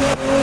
Thank you.